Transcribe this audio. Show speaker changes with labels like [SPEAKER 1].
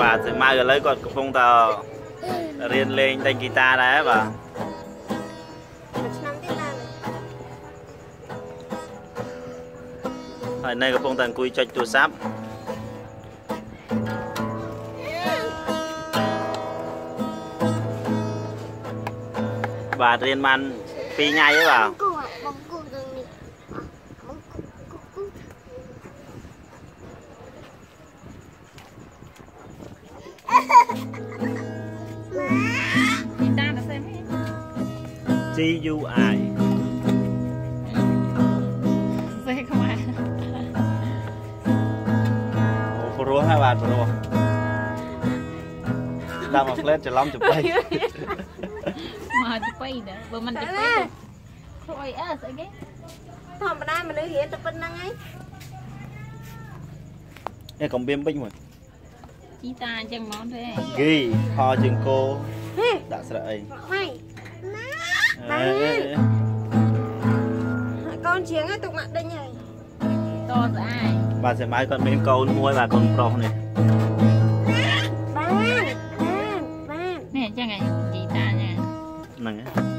[SPEAKER 1] បាទសីម៉ៅឥឡូវគាត់កំពុងតែរៀនលេងតែងហ្គីតាដែរបាទ
[SPEAKER 2] មួយឆ្នាំទៀតឡើង
[SPEAKER 1] ហើយនៅកំពុងតែអង្គុយចុចទូរស័ព្ទបាទរៀនបាន2ថ្ងៃទេបាទ G U I
[SPEAKER 3] សេខ្មែរ
[SPEAKER 1] អូព្រោះហើយបាទព្រោះដាក់មកផ្លែតច្រឡំចបៃ
[SPEAKER 3] មកទៅបៃដែរបើមិនទៅបៃខ្លួនអីអើស្អីគេ
[SPEAKER 2] ធម្មតាមនុស្សរៀនតែប៉ុណ្្នឹងហើយ
[SPEAKER 1] នេះកំបៀមពេញមួយ
[SPEAKER 3] ជីតាអញ្ចឹងមកទេ
[SPEAKER 1] គីហោជើងគោ
[SPEAKER 2] ហេ
[SPEAKER 1] ដាក់ស្រាអី
[SPEAKER 2] ម៉ៃ
[SPEAKER 1] អេ
[SPEAKER 2] កូនជាងឲ្យទុកមកដេញហើយ
[SPEAKER 3] តស្អាត
[SPEAKER 1] បាទសីម៉ៅគាត់មានកូនមួយបាទកូនប្រុសនេះ
[SPEAKER 2] បានបានបាន
[SPEAKER 3] នេះអញ្ចឹងឯងជីតាអញ្ចឹង
[SPEAKER 1] ហ្នឹង